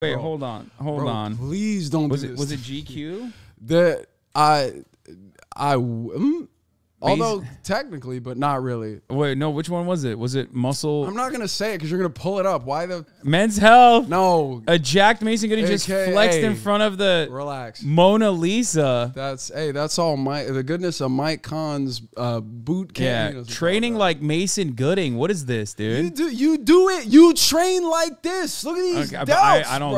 Wait, Bro. hold on, hold Bro, on. Please don't Was do it this was it GQ? that I I mm, although technically, but not really. Wait, no. Which one was it? Was it Muscle I'm not gonna say it because you're gonna pull it up. Why the Men's Health? no? A jacked Mason Gooding just AKA. flexed in front of the Relax. Mona Lisa. That's hey, that's all Mike. The goodness of Mike Khan's uh, boot camp. Yeah, training like Mason Gooding. What is this, that. you dude? do you do it. You train like this. Look at these Okay, I, I don't bro.